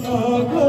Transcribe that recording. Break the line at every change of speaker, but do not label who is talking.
Saga